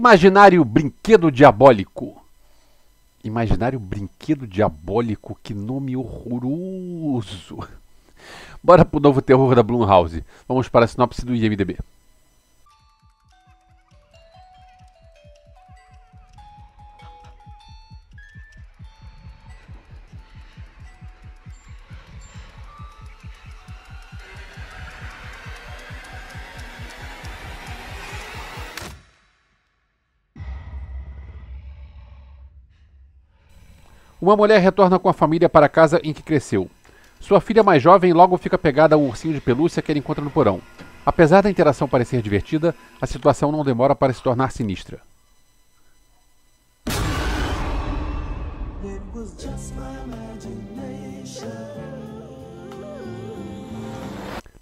Imaginário Brinquedo Diabólico. Imaginário Brinquedo Diabólico, que nome horroroso. Bora pro novo terror da Blumhouse. Vamos para a sinopse do IMDB. Uma mulher retorna com a família para a casa em que cresceu. Sua filha mais jovem logo fica pegada a um ursinho de pelúcia que ela encontra no porão. Apesar da interação parecer divertida, a situação não demora para se tornar sinistra.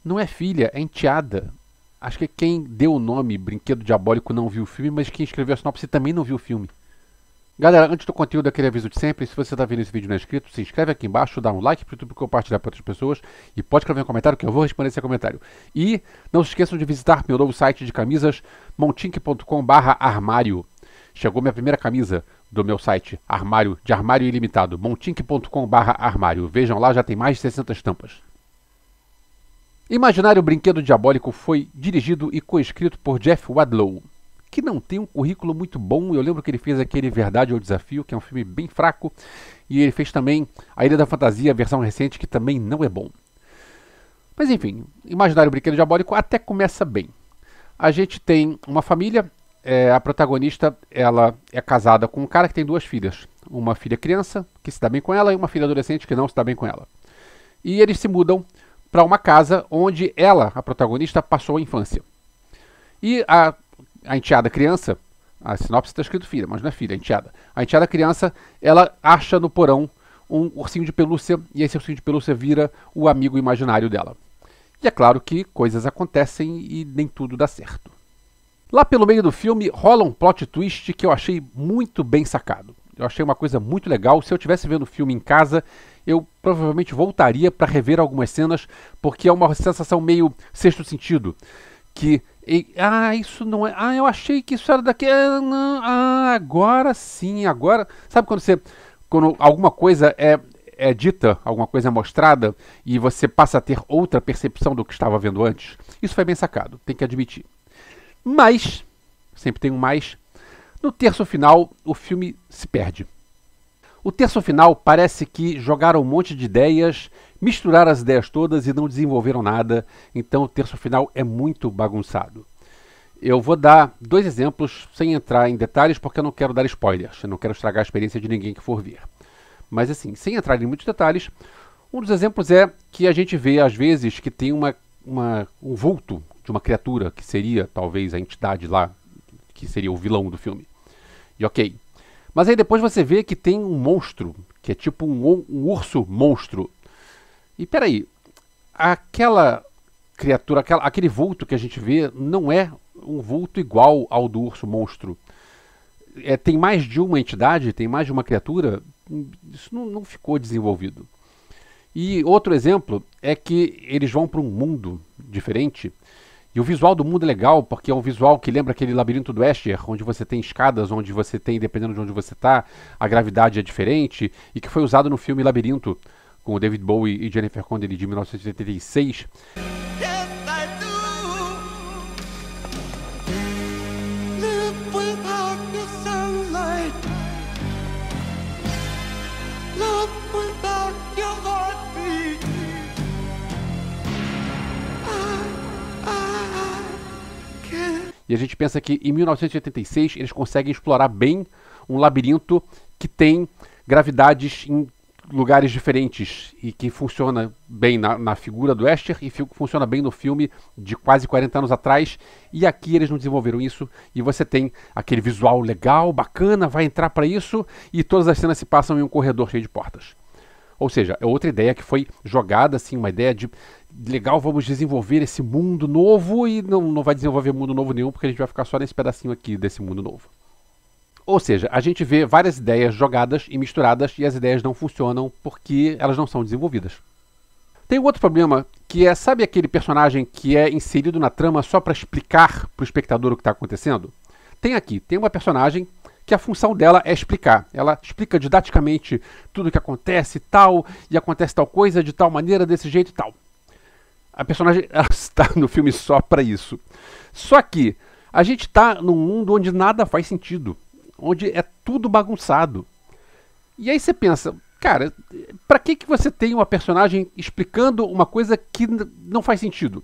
Não é filha, é enteada. Acho que quem deu o nome Brinquedo Diabólico não viu o filme, mas quem escreveu a sinopse também não viu o filme. Galera, antes do conteúdo, aquele aviso de sempre, se você está vendo esse vídeo não é inscrito, se inscreve aqui embaixo, dá um like para o YouTube compartilhar para outras pessoas e pode escrever um comentário que eu vou responder esse comentário. E não se esqueçam de visitar meu novo site de camisas, montink.com.br armário. Chegou minha primeira camisa do meu site, armário, de armário ilimitado, montink.com.br armário. Vejam lá, já tem mais de 60 estampas. Imaginário Brinquedo Diabólico foi dirigido e coescrito por Jeff Wadlow que não tem um currículo muito bom. Eu lembro que ele fez aquele Verdade ou Desafio, que é um filme bem fraco, e ele fez também A Ilha da Fantasia, versão recente, que também não é bom. Mas enfim, Imaginário Brinquedo Diabólico até começa bem. A gente tem uma família, é, a protagonista ela é casada com um cara que tem duas filhas. Uma filha criança, que se dá bem com ela, e uma filha adolescente que não se dá bem com ela. E eles se mudam para uma casa onde ela, a protagonista, passou a infância. E a a enteada criança, a sinopse está escrito filha, mas não é filha, é enteada. A enteada criança, ela acha no porão um ursinho de pelúcia e esse ursinho de pelúcia vira o amigo imaginário dela. E é claro que coisas acontecem e nem tudo dá certo. Lá pelo meio do filme rola um plot twist que eu achei muito bem sacado. Eu achei uma coisa muito legal. Se eu tivesse vendo o filme em casa, eu provavelmente voltaria para rever algumas cenas, porque é uma sensação meio sexto sentido que ah, isso não é. Ah, eu achei que isso era daqui. Ah, não, ah, agora sim, agora. Sabe quando você. Quando alguma coisa é, é dita, alguma coisa é mostrada, e você passa a ter outra percepção do que estava vendo antes? Isso foi bem sacado, tem que admitir. Mas, sempre tem um mais, no terço final o filme se perde. O terço final parece que jogaram um monte de ideias, misturaram as ideias todas e não desenvolveram nada, então o terço final é muito bagunçado. Eu vou dar dois exemplos sem entrar em detalhes porque eu não quero dar spoilers, eu não quero estragar a experiência de ninguém que for ver. Mas assim, sem entrar em muitos detalhes, um dos exemplos é que a gente vê às vezes que tem uma, uma, um vulto de uma criatura que seria talvez a entidade lá, que seria o vilão do filme. E ok, mas aí depois você vê que tem um monstro, que é tipo um, um urso monstro. E peraí, aquela criatura, aquela, aquele vulto que a gente vê não é um vulto igual ao do urso monstro. É, tem mais de uma entidade, tem mais de uma criatura. Isso não, não ficou desenvolvido. E outro exemplo é que eles vão para um mundo diferente e o visual do mundo é legal, porque é um visual que lembra aquele labirinto do Escher, onde você tem escadas, onde você tem, dependendo de onde você está, a gravidade é diferente, e que foi usado no filme Labirinto, com o David Bowie e Jennifer Connelly de 1986. E a gente pensa que em 1986 eles conseguem explorar bem um labirinto que tem gravidades em lugares diferentes e que funciona bem na, na figura do Esther e funciona bem no filme de quase 40 anos atrás. E aqui eles não desenvolveram isso e você tem aquele visual legal, bacana, vai entrar para isso e todas as cenas se passam em um corredor cheio de portas. Ou seja, é outra ideia que foi jogada, assim, uma ideia de legal, vamos desenvolver esse mundo novo e não, não vai desenvolver mundo novo nenhum, porque a gente vai ficar só nesse pedacinho aqui desse mundo novo. Ou seja, a gente vê várias ideias jogadas e misturadas e as ideias não funcionam porque elas não são desenvolvidas. Tem outro problema que é, sabe aquele personagem que é inserido na trama só para explicar para o espectador o que está acontecendo? Tem aqui, tem uma personagem que a função dela é explicar. Ela explica didaticamente tudo o que acontece tal, e acontece tal coisa de tal maneira, desse jeito e tal. A personagem está no filme só para isso. Só que a gente está num mundo onde nada faz sentido, onde é tudo bagunçado. E aí você pensa, cara, para que, que você tem uma personagem explicando uma coisa que não faz sentido?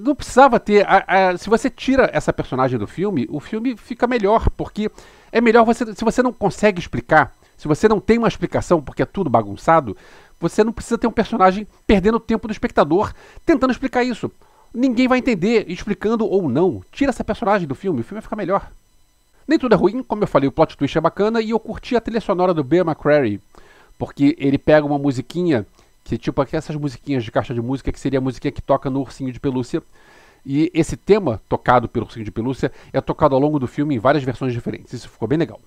Não precisava ter. A, a, se você tira essa personagem do filme, o filme fica melhor, porque é melhor você. Se você não consegue explicar, se você não tem uma explicação porque é tudo bagunçado, você não precisa ter um personagem perdendo o tempo do espectador tentando explicar isso. Ninguém vai entender, explicando ou não. Tira essa personagem do filme, o filme vai ficar melhor. Nem tudo é ruim, como eu falei, o plot twist é bacana e eu curti a trilha sonora do Bear McCreary, porque ele pega uma musiquinha que tipo essas musiquinhas de caixa de música que seria a musiquinha que toca no Ursinho de Pelúcia. E esse tema tocado pelo Ursinho de Pelúcia é tocado ao longo do filme em várias versões diferentes. Isso ficou bem legal.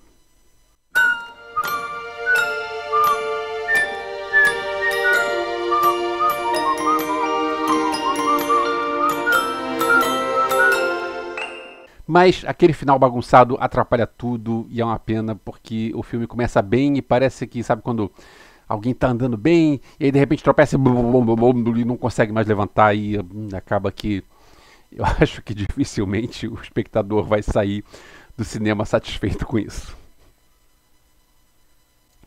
Mas aquele final bagunçado atrapalha tudo e é uma pena porque o filme começa bem e parece que, sabe, quando alguém está andando bem e aí de repente tropeça e não consegue mais levantar e hum, acaba que eu acho que dificilmente o espectador vai sair do cinema satisfeito com isso.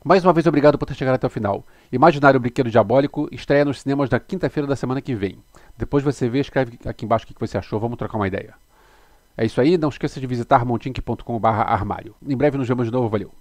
Mais uma vez, obrigado por ter chegado até o final. Imaginário Brinquedo Diabólico estreia nos cinemas na quinta-feira da semana que vem. Depois você vê, escreve aqui embaixo o que você achou, vamos trocar uma ideia. É isso aí, não esqueça de visitar montink.com.br armário. Em breve nos vemos de novo, valeu!